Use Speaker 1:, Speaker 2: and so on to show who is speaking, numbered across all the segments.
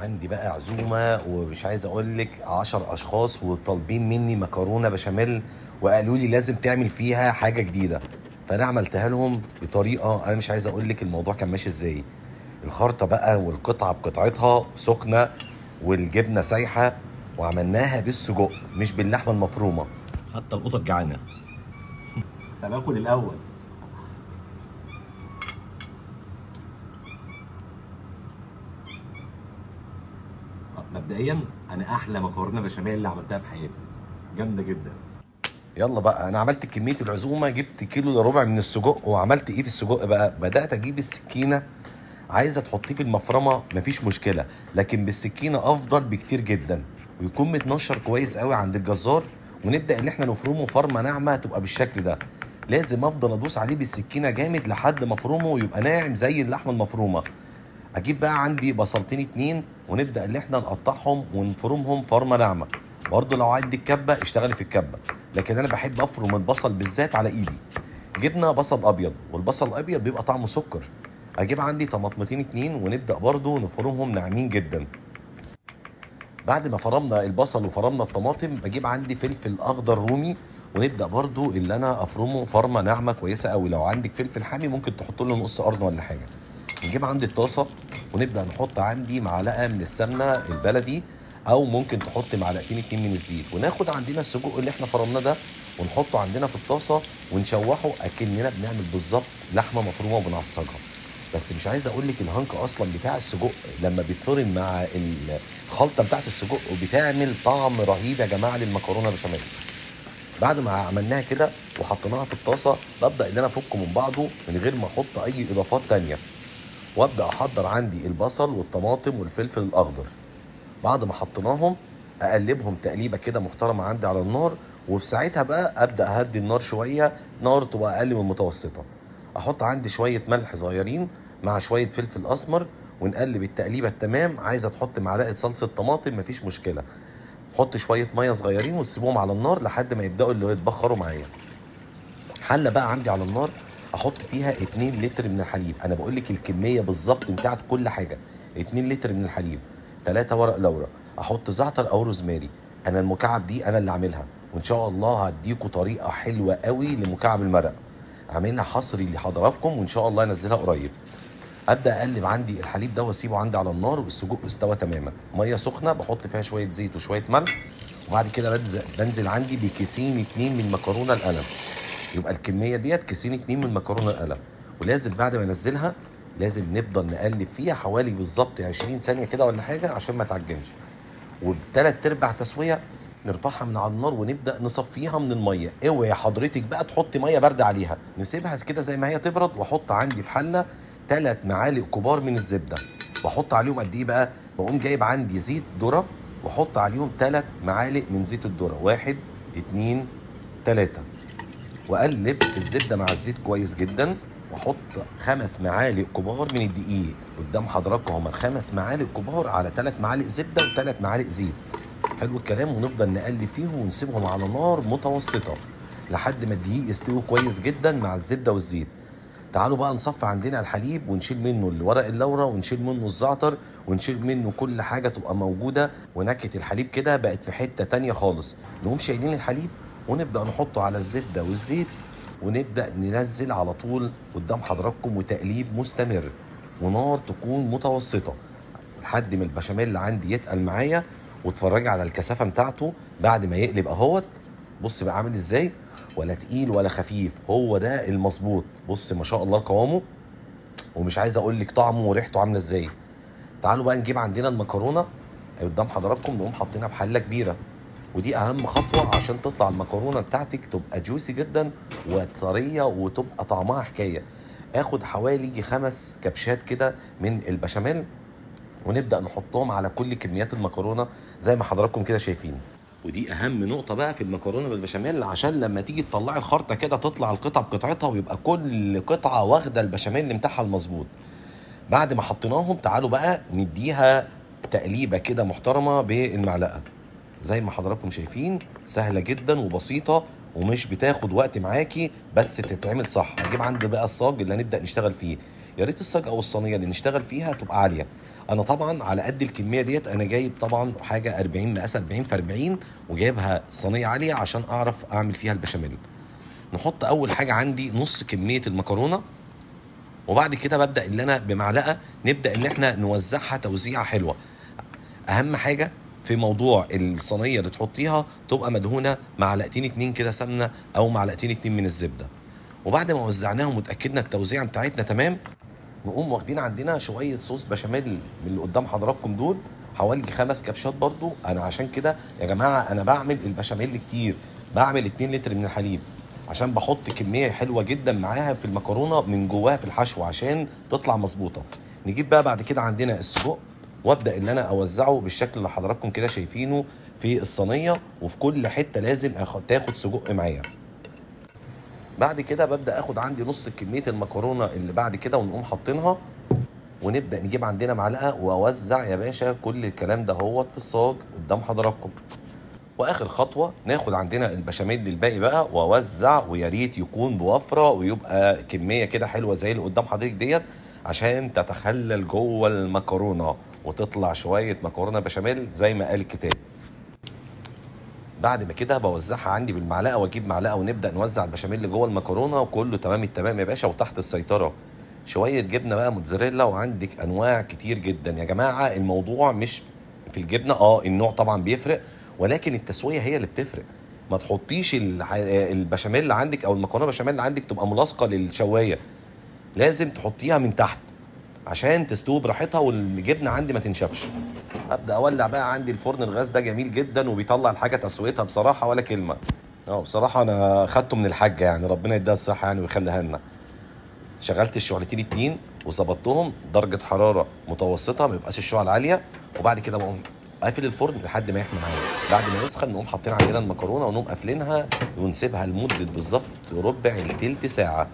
Speaker 1: عندي بقى عزومة ومش عايز أقول لك 10 أشخاص وطالبين مني مكرونة بشاميل وقالوا لي لازم تعمل فيها حاجة جديدة. فأنا عملتها لهم بطريقة أنا مش عايز أقول لك الموضوع كان ماشي إزاي. الخرطة بقى والقطعة بقطعتها سخنة والجبنة سايحة وعملناها بالسجق مش باللحمة المفرومة. حتى القطط جعانة. طب آكل الأول. مبدئيا أنا أحلى مكرونه بشاميل اللي عملتها في حياتي. جامدة جدا. يلا بقى أنا عملت كمية العزومة جبت كيلو إلا ربع من السجق وعملت إيه في السجق بقى؟ بدأت أجيب السكينة. عايزة تحطيه في المفرمة مفيش مشكلة لكن بالسكينة أفضل بكتير جدا. ويكون متنشر كويس قوي عند الجزار ونبدأ إن إحنا نفرمه فرمة ناعمة تبقى بالشكل ده. لازم أفضل أدوس عليه بالسكينة جامد لحد ما أفرمه ويبقى ناعم زي اللحمة المفرومة. أجيب بقى عندي بصلتين اتنين ونبدأ إن إحنا نقطعهم ونفرمهم فرمه ناعمة. برضه لو عندي الكبه اشتغلي في الكبة. لكن أنا بحب أفرم البصل بالذات على إيدي. جبنا بصل أبيض. والبصل الأبيض بيبقى طعمه سكر. أجيب عندي طماطمتين اتنين ونبدأ برضه نفرمهم ناعمين جدا. بعد ما فرمنا البصل وفرمنا الطماطم بجيب عندي فلفل أخضر رومي ونبدأ برضو اللي أنا أفرمه فرمه ناعمة كويسة قوي لو عندك فلفل حامي ممكن تحط له نص قرن ولا حاجة. نجيب عندي الطاسة ونبدأ نحط عندي معلقة من السمنة البلدي أو ممكن تحط معلقتين اتنين من الزيت. وناخد عندنا السجق اللي إحنا فرمناه ده ونحطه عندنا في الطاسة ونشوحه أكننا بنعمل بالظبط لحمة مفرومة وبنعصجها. بس مش عايز أقول لك الهنك أصلا بتاع السجق لما بيتفرم مع الخلطة بتاعت السجق بتعمل طعم رهيب يا جماعة للمكرونة بشاميل. بعد ما عملناها كده وحطيناها في الطاسة ببدأ إن أنا افكه من بعضه من غير ما أحط أي إضافات تانية. وابدأ أحضر عندي البصل والطماطم والفلفل الأخضر. بعد ما حطيناهم أقلبهم تقليبة كده محترمة عندي على النار وفي ساعتها بقى أبدأ أهدي النار شوية نار تبقى أقل من المتوسطة. أحط عندي شوية ملح صغيرين مع شوية فلفل أسمر ونقلب التقليبة التمام. عايزه تحط معلقة صلصة طماطم مفيش مشكلة. تحط شوية مية صغيرين وتسيبهم على النار لحد ما يبدأوا اللي يتبخروا معايا. حلة بقى عندي على النار. أحط فيها 2 لتر من الحليب. أنا بقول لك الكمية بالظبط بتاعت كل حاجة. 2 لتر من الحليب 3 ورق لورا. أحط زعتر أو روزماري. أنا المكعب دي أنا اللي عاملها. وان شاء الله هديكوا طريقة حلوة قوي لمكعب المرق. عاملها حصري لحضراتكم وان شاء الله انزلها قريب. ابدأ اقلب عندي الحليب ده واسيبه عندي على النار والسجق استوى تماما. مية سخنة بحط فيها شوية زيت وشوية ملح وبعد كده بنزل, بنزل عندي بكيسين اتنين من مكرونة القلم. يبقى الكمية ديت كيسين اتنين من مكرونة القلم. ولازم بعد ما انزلها لازم نفضل نقلب فيها حوالي بالظبط 20 ثانية كده ولا حاجة عشان ما تعجنش. وبثلاث ارباع تسوية نرفعها من على النار ونبدأ نصفيها من المية. اوعي حضرتك بقى تحطي مية باردة عليها. نسيبها كده زي ما هي تبرد واحط عندي في حلة ثلاث معالق كبار من الزبدة. بحط عليهم قد إيه بقى؟ بقوم جايب عندي زيت ذرة واحط عليهم ثلاث معالق من زيت الذرة. واحد اتنين تلاتة. وأقلب الزبده مع الزيت كويس جدا وأحط خمس معالق كبار من الدقيق قدام حضراتكم. هما خمس معالق كبار على ثلاث معالق زبدة وثلاث معالق زيت. حلو الكلام. ونفضل نقلب فيهم ونسيبهم على نار متوسطة لحد ما الدقيق يستوي كويس جدا مع الزبدة والزيت. تعالوا بقى نصفي عندنا الحليب ونشيل منه الورق اللورا ونشيل منه الزعتر ونشيل منه كل حاجة تبقى موجودة. ونكهة الحليب كده بقت في حتة تانية خالص. نقوم شايلين الحليب ونبدأ نحطه على الزبدة والزيت ونبدأ ننزل على طول قدام حضراتكم وتقليب مستمر ونار تكون متوسطة لحد ما البشاميل عندي يتقل معايا واتفرجي على الكثافة بتاعته بعد ما يقلب أهوت. بص بقى عامل إزاي؟ ولا تقيل ولا خفيف هو ده المظبوط. بص ما شاء الله قوامه. ومش عايز أقول لك طعمه وريحته عاملة إزاي. تعالوا بقى نجيب عندنا المكرونة. قدام حضراتكم نقوم حاطينها في حله كبيرة. ودي أهم خطوة عشان تطلع المكرونة بتاعتك تبقى جوسي جدا وطرية وتبقى طعمها حكاية. آخد حوالي خمس كبشات كده من البشاميل ونبدأ نحطهم على كل كميات المكرونة زي ما حضراتكم كده شايفين. ودي أهم نقطة بقى في المكرونة بالبشاميل عشان لما تيجي تطلعي الخرطة كده تطلع القطعه بقطعتها ويبقى كل قطعة واخدة البشاميل بتاعها المظبوط. بعد ما حطيناهم تعالوا بقى نديها تقليبة كده محترمة بالمعلقة. زي ما حضراتكم شايفين سهلة جدا وبسيطة ومش بتاخد وقت معاكي بس تتعمل صح. هجيب عندي بقى الصاج اللي هنبدأ نشتغل فيه. يا ريت الصاج أو الصينية اللي نشتغل فيها تبقى عالية. أنا طبعا على قد الكمية ديت أنا جايب طبعا حاجة 40 مقاس 40 في 40 وجايبها صينية عالية عشان أعرف أعمل فيها البشاميل. نحط أول حاجة عندي نص كمية المكرونة وبعد كده ببدأ إن أنا بمعلقة نبدأ إن إحنا نوزعها توزيعة حلوة. أهم حاجة في موضوع الصينية اللي تحطيها تبقى مدهونة معلقتين اتنين كده سمنة أو معلقتين اتنين من الزبدة. وبعد ما وزعناهم وتأكدنا التوزيعه بتاعتنا تمام؟ نقوم واخدين عندنا شوية صوص بشاميل من اللي قدام حضراتكم دول حوالي خمس كبشات برضو. أنا عشان كده يا جماعة أنا بعمل البشاميل كتير بعمل 2 لتر من الحليب عشان بحط كمية حلوة جدا معاها في المكرونة من جواها في الحشو عشان تطلع مظبوطة. نجيب بقى بعد كده عندنا السجق. وابدأ إن أنا أوزعه بالشكل اللي حضراتكم كده شايفينه في الصينية وفي كل حتة لازم اخد تاخد سجق معايا. بعد كده ببدأ آخد عندي نص كمية المكرونة اللي بعد كده ونقوم حاطينها ونبدأ نجيب عندنا معلقة وأوزع يا باشا كل الكلام ده هو في الصاج قدام حضراتكم. وآخر خطوة ناخد عندنا البشاميل الباقي بقى وأوزع ويا ريت يكون بوفرة ويبقى كمية كده حلوة زي اللي قدام حضرتك ديت عشان تتخلل جوه المكرونة. وتطلع شوية مكرونة بشاميل زي ما قال الكتاب. بعد ما كده بوزعها عندي بالمعلقة وأجيب معلقة ونبدأ نوزع البشاميل جوه المكرونة وكله تمام التمام يا باشا وتحت السيطرة. شوية جبنة بقى موتزاريلا وعندك أنواع كتير جدا. يا جماعة الموضوع مش في الجبنة آه النوع طبعا بيفرق ولكن التسوية هي اللي بتفرق. ما تحطيش البشاميل عندك أو المكرونة بشاميل عندك تبقى ملاصقة للشواية. لازم تحطيها من تحت. عشان تستوي براحتها والجبنة عندي ما تنشفش. أبدأ أولع بقى عندي الفرن الغاز ده جميل جدا وبيطلع الحاجة تسويتها بصراحة ولا كلمة. آه بصراحة أنا خدته من الحاجة يعني ربنا يديها الصحة يعني ويخليها لنا. شغلت الشعلتين اتنين وظبطتهم درجة حرارة متوسطة ما يبقاش الشعل عالية. وبعد كده بقوم قافل الفرن لحد ما يحمى معايا. بعد ما يسخن نقوم حاطين عندنا المكرونة ونقوم قافلينها ونسيبها لمدة بالظبط ربع لتلت ساعة.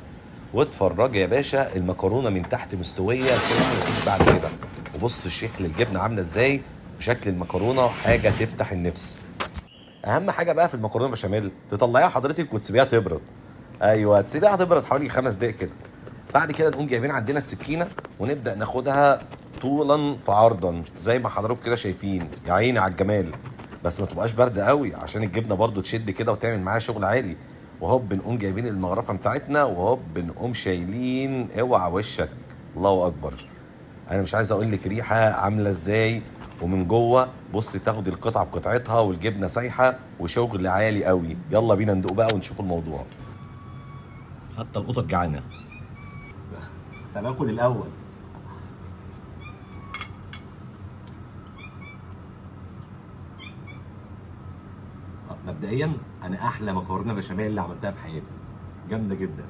Speaker 1: واتفرج يا باشا المكرونة من تحت مستوية مفيش بعد كده. وبص شكل الجبنه عاملة إزاي؟ وشكل المكرونة حاجة تفتح النفس. أهم حاجة بقى في المكرونة بشاميل تطلعيها حضرتك وتسيبيها تبرد. أيوه تسيبيها تبرد حوالي خمس دقايق كده. بعد كده نقوم جايبين عندنا السكينة ونبدأ ناخدها طولا في عرضا زي ما حضراتكم كده شايفين يا عيني على الجمال. بس ما تبقاش باردة قوي عشان الجبنة برضو تشد كده وتعمل معاها شغل عالي. وهوب بنقوم جايبين المغرفة بتاعتنا وهوب بنقوم شايلين اوعى وشك. الله أكبر. أنا مش عايز أقول لك ريحة عاملة إزاي. ومن جوه بص تاخد القطعة بقطعتها والجبنة سايحة وشغل عالي قوي يلا بينا ندوق بقى ونشوف الموضوع. حتى القطط جعانة. طب آكل الأول. مبدئيا أنا أحلى مكرونه بشاميل اللي عملتها في حياتي. جامدة جدا.